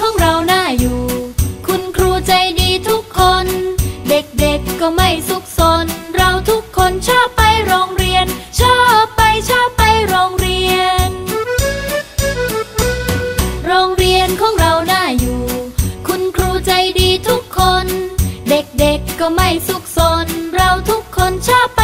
ของเราน่าอยู่ คุณครูใจดีทุกคน เด็กๆก็ไม่สุขสน เราทุกคนชอบไปโรงเรียน ชอบไปชอบไปโรงเรียน โรงเรียนของเราน่าอยู่ คุณครูใจดีทุกคน เด็กๆก็ไม่สุขสน เราทุกคนชอบไป